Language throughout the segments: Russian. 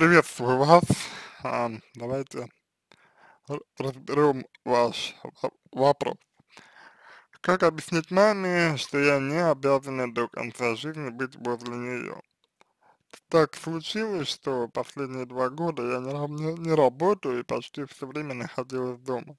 Приветствую вас. А, давайте разберем ваш во- вопрос. Как объяснить маме, что я не обязана до конца жизни быть возле нее? Так случилось, что последние два года я не- не работаю и почти все время находилась дома.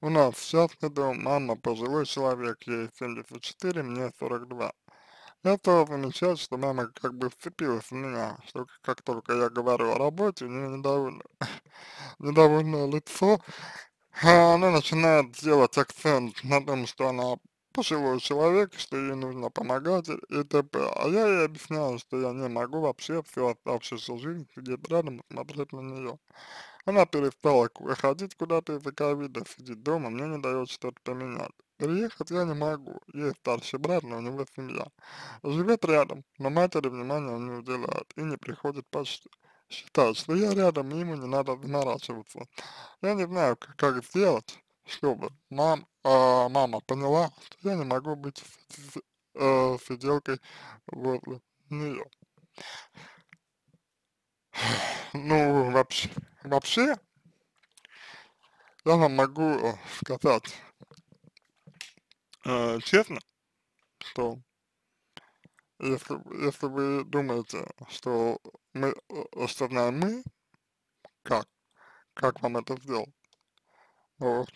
У нас частный дом, мама пожилой человек, ей 74, мне 42. Стал замечать, что мама как бы вцепилась в меня, что как только я говорю о работе, у нее недовольно, недовольное лицо, а она начинает делать акцент на том, что она пожилой человек, что ей нужно помогать и т.п. А я ей объясняю, что я не могу вообще всю оставшуюся жизнь сидеть рядом и смотреть на нее. Она перестала ку- ходить куда-то из-за ковида, сидит дома, мне не дает что-то поменять. Переехать я не могу, есть старший брат, но у него семья. Живет рядом, но матери внимания он не уделяет и не приходит почти. Считает, что я рядом, и ему не надо заморачиваться. Я не знаю, как сделать, чтобы мам, а, мама поняла, что я не могу быть с- с- э, сиделкой возле нее. Ну, вообще, вообще, я вам могу э, сказать э, честно, что если, если вы думаете, что мы, э, что знаем мы, как, как вам это сделать, вот,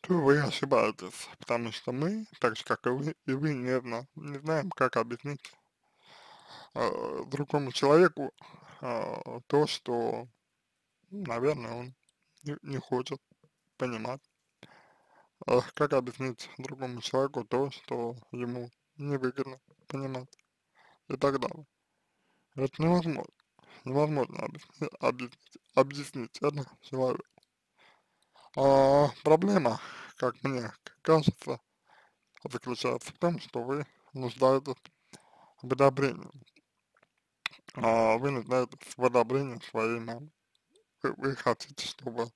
то вы ошибаетесь, потому что мы, так же как и вы, и вы не, зна- не знаем, как объяснить э, другому человеку э, то, что, наверное, он не, не хочет понимать. Э, как объяснить другому человеку то, что ему невыгодно понимать и так далее. Это невозможно. Невозможно объяснить, объяснить, объяснить это человеку. А, проблема, как мне кажется, заключается в том, что вы нуждаетесь в одобрении. А, вы нуждаетесь в одобрении своей мамы. Вы, вы хотите, чтобы,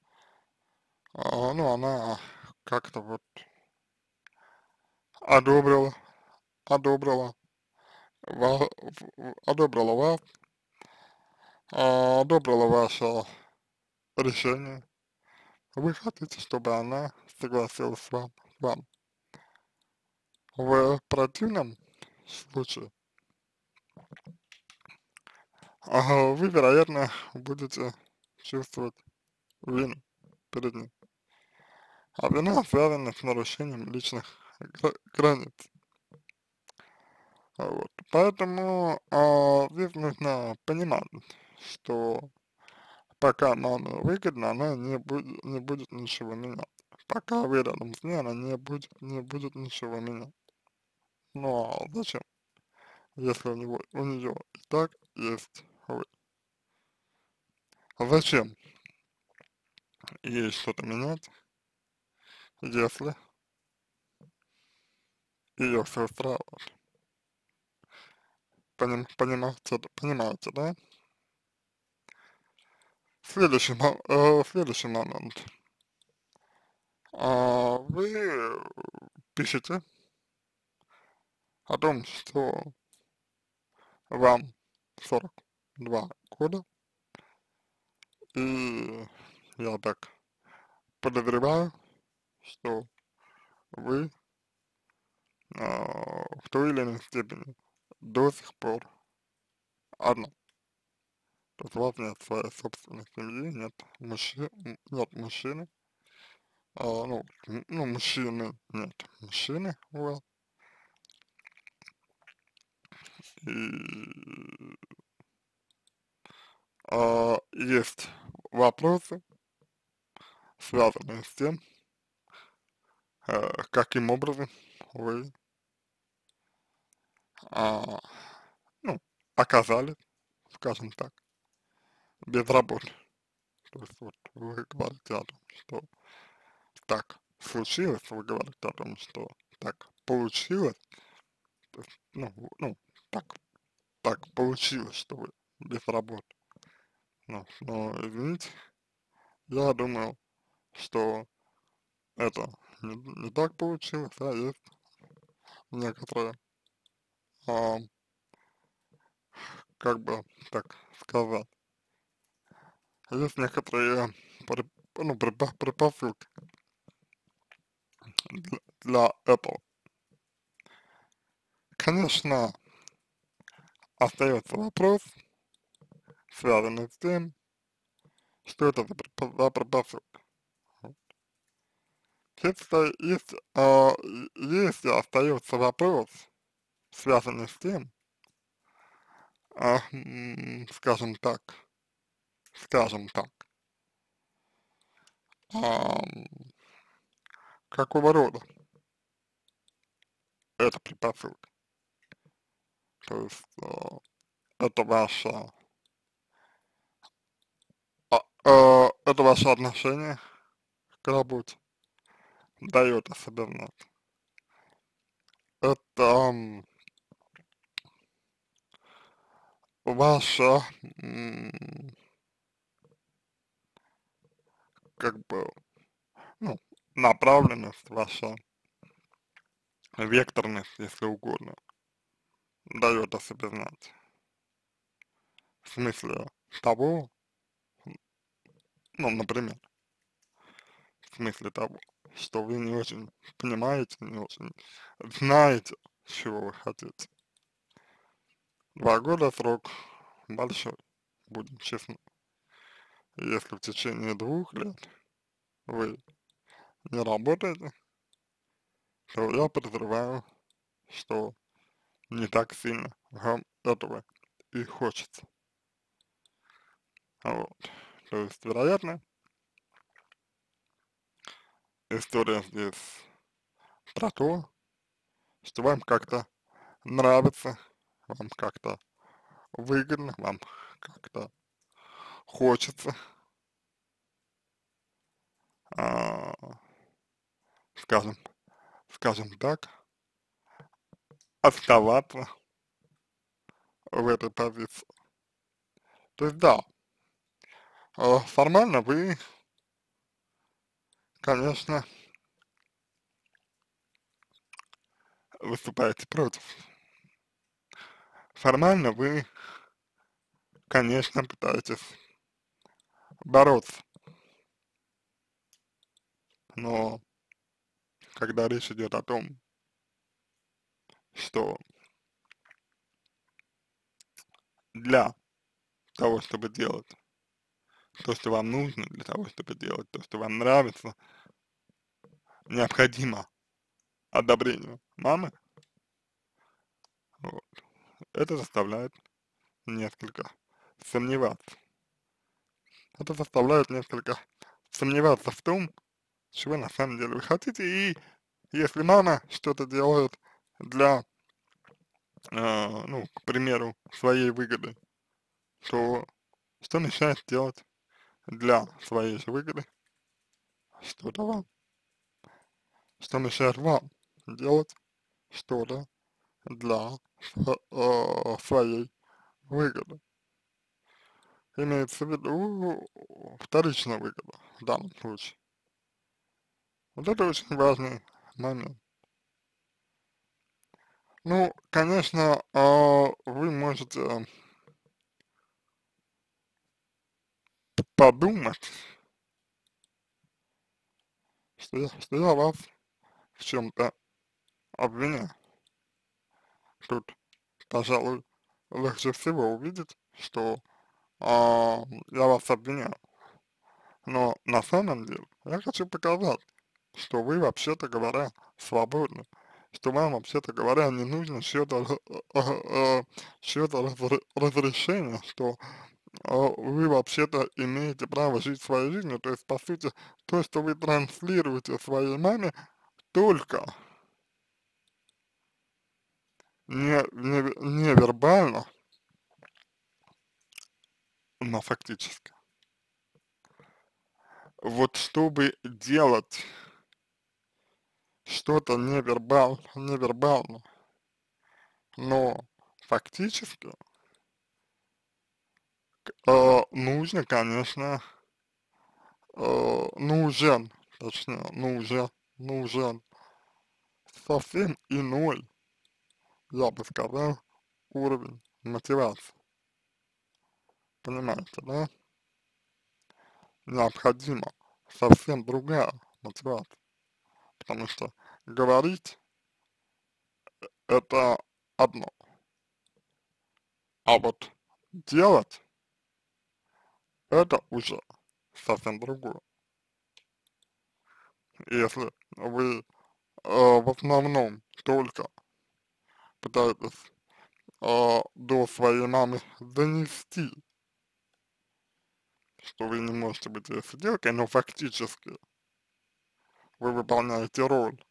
а, ну, она как-то вот одобрила, одобрила, ва- одобрила вас, а, одобрила ваше решение. Вы хотите, чтобы она согласилась с вам, вам. В противном случае а, вы, вероятно, будете чувствовать вину перед ним. А вина связана с нарушением личных гра- границ. А Вот. Поэтому а, здесь нужно понимать, что пока маме выгодно, она не будет, не будет ничего менять. Пока вы рядом с ней, она не будет, не будет ничего менять. Ну а зачем, если у него, у нее и так есть вы? А Зачем ей что-то менять, если ее все устраивает? Поним, понимаете, понимаете, да? Следующий, э, следующий момент. А, вы пишете о том, что вам 42 года, и я так подозреваю, что вы а, в той или иной степени до сих пор одна. То есть у вас нет своей собственной семьи, нет, мужчи, нет мужчины, а, ну, ну, мужчины, нет мужчины у вас, и а, есть вопросы, связанные с тем, каким образом вы, а, ну, оказались, скажем так, без работы. То есть вот вы говорите о том, что так случилось, вы говорите о том, что так получилось, есть, ну, ну, так, так получилось, что вы без работы. Ну, но, извините, я думаю, что это не, не так получилось, а есть некоторые, а, как бы так сказать, есть некоторые пред, ну, предпосылки для, для этого. Конечно, остается вопрос, связанный с тем, что это за предпосылка. Если есть, э, если остается вопрос, связанный с тем, э, скажем так, скажем так, э, какого рода это предпосылка. То есть э, это ваша э, э, это ваше отношение к работе дает о себе знать. Это ваша как бы ну, направленность, ваша векторность, если угодно, дает о себе знать. В смысле того, ну, например, в смысле того, что вы не очень понимаете, не очень знаете, чего вы хотите. Два года срок большой, будем честны. Если в течение двух лет вы не работаете, то я подозреваю, что не так сильно вам этого и хочется. Вот. То есть, вероятно, история здесь про то, что вам как-то нравится, вам как-то выгодно, вам как-то хочется, а, скажем, скажем так, оставаться в этой позиции. То есть да, а, формально вы конечно, выступаете против. Формально вы, конечно, пытаетесь бороться. Но когда речь идет о том, что для того, чтобы делать то, что вам нужно для того, чтобы делать то, что вам нравится, необходимо одобрение мамы, вот, это заставляет несколько сомневаться. Это заставляет несколько сомневаться в том, чего на самом деле вы хотите, и если мама что-то делает для, э, ну, к примеру, своей выгоды, то что мешает делать для своей же выгоды что-то вам, что мешает вам делать что-то для э, своей выгоды. Имеется в виду вторичная выгода в данном случае. Вот это очень важный момент. Ну, конечно, э, вы можете подумать, что я, что я вас в чем-то обвиняю. Тут, пожалуй, легче всего увидеть, что а, я вас обвиняю. Но на самом деле я хочу показать, что вы вообще-то говоря свободны, что вам вообще-то говоря не нужно чье-то чье разрешение, что вы вообще-то имеете право жить своей жизнью, то есть, по сути, то, что вы транслируете своей маме, только не, не, не вербально, но фактически. Вот чтобы делать что-то невербал, невербально, но фактически э, нужно, конечно, э, нужен, точнее, нужен, нужен совсем иной, я бы сказал, уровень мотивации. Понимаете, да? необходима совсем другая мотивация, потому что говорить это одно, а вот делать это уже совсем другое. Если вы э, в основном только пытаетесь э, до своей мамы донести, что вы не можете быть ее сиделкой, но фактически вы выполняете роль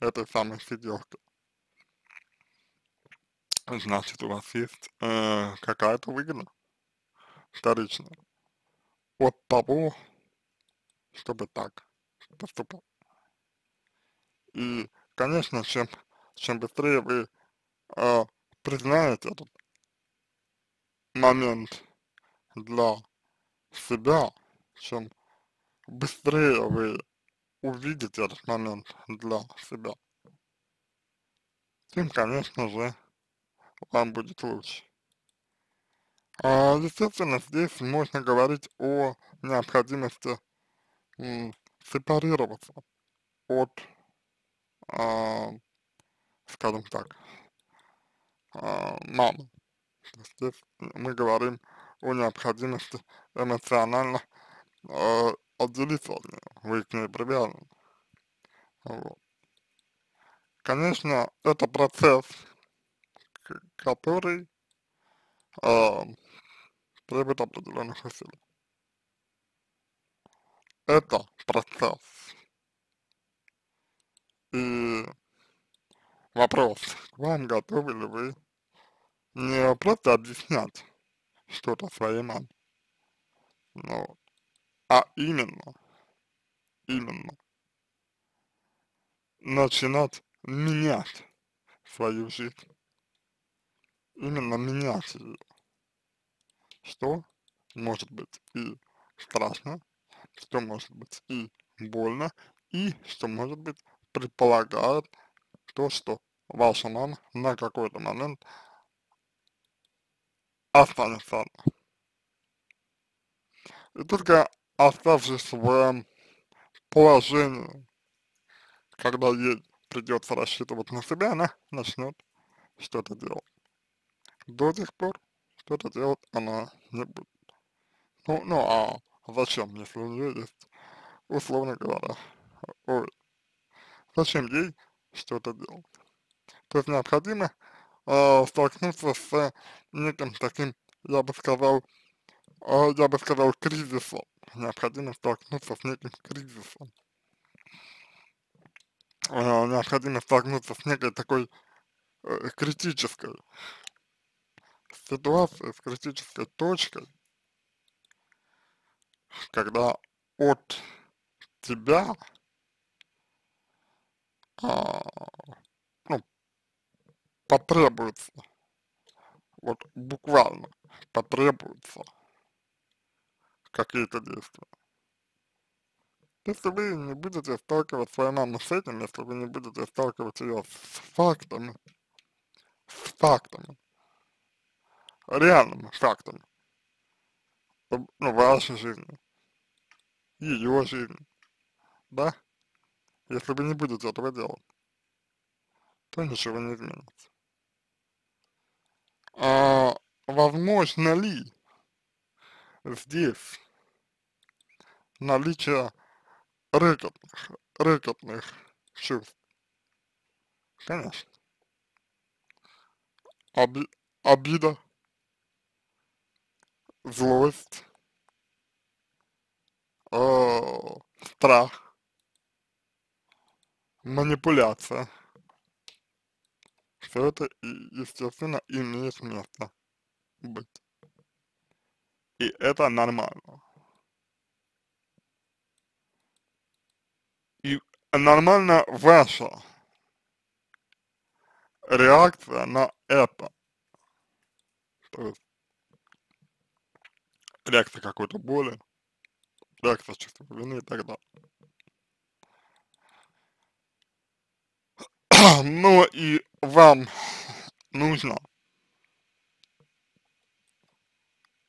этой самой сиделки. Значит, у вас есть э, какая-то выгода вторичная от того, чтобы так поступать. И, конечно, чем, чем быстрее вы э, признаете этот момент для себя, чем быстрее вы увидите этот момент для себя, тем, конечно же, вам будет лучше. А, естественно, здесь можно говорить о необходимости сепарироваться от, а, скажем так, а, мамы. Здесь мы говорим о необходимости эмоционально отделиться от нее, вы к ней привязаны. Вот. Конечно, это процесс, который требует определенных усилий. Это процесс. И вопрос, к вам готовы ли вы не просто объяснять что-то своей маме, ну, а именно, именно начинать менять свою жизнь, именно менять ее, что может быть и страшно, что может быть и больно, и что может быть предполагает то, что ваша мама на какой-то момент останется одна. И только оставшись в положении, когда ей придется рассчитывать на себя, она начнет что-то делать. До тех пор что-то делать она не будет. Ну, ну а зачем, если у нее есть, условно говоря, ой, зачем ей что-то делать? То есть необходимо э, столкнуться с неким таким, я бы сказал, э, я бы сказал, кризисом. Необходимо столкнуться с неким кризисом. Э, необходимо столкнуться с некой такой э, критической ситуацией, с критической точкой, когда от тебя а, ну, потребуется, вот буквально потребуется какие-то действия. Если вы не будете сталкивать свою маму с этим, если вы не будете сталкивать ее с фактами, с фактами, реальными фактами, ну, вашей жизни, ее жизни, да? Если вы не будете этого делать, то ничего не изменится. А возможно ли здесь наличие рэкетных, рэкетных чувств? Конечно. Оби обида, злость, э, страх, манипуляция. Все это, естественно, имеет место быть. И это нормально. И нормально ваша реакция на это. То есть реакция какой-то боли, реакция чувства вины и так далее. Но и вам нужно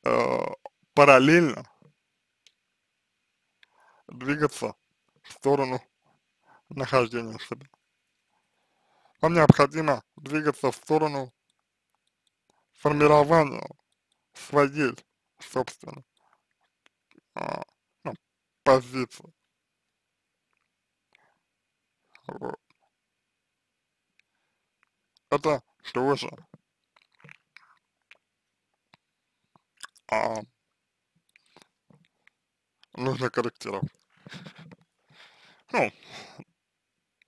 э, параллельно двигаться в сторону нахождения себя. Вам необходимо двигаться в сторону формирования своей собственной а, ну, позиции. Вот. Это тоже а, нужно корректировать. Ну,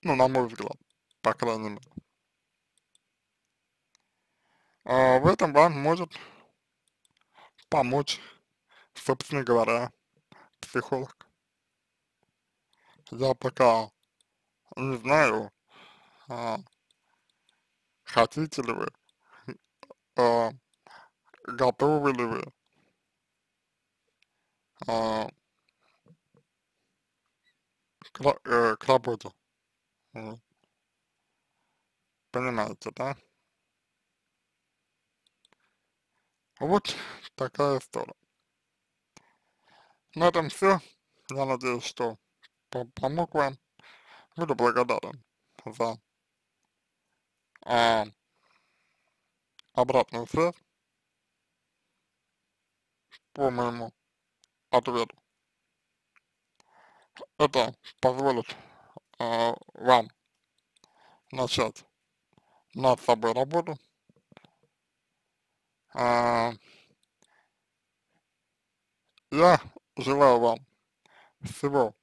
ну, на мой взгляд, по крайней мере. А, в этом вам может помочь, собственно говоря, психолог. Я пока не знаю, а, хотите ли вы, а, готовы ли вы а, к, э, к работе. Понимаете, да? Вот такая история. На этом все. Я надеюсь, что помог вам. Буду благодарен за а, обратную связь по моему ответу. Это позволит э, вам начать над собой работу. Э, я желаю вам всего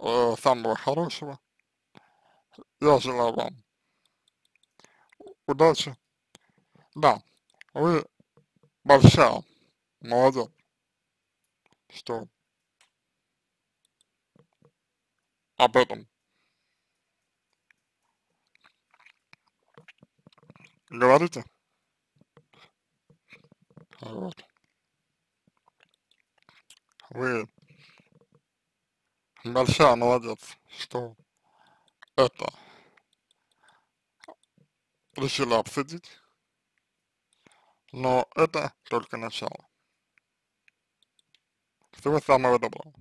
э, самого хорошего. Я желаю вам удачи. Да, вы большая молодец, что об этом говорите. Вот. Вы большая молодец, что это решили обсудить, но это только начало. Всего самого доброго.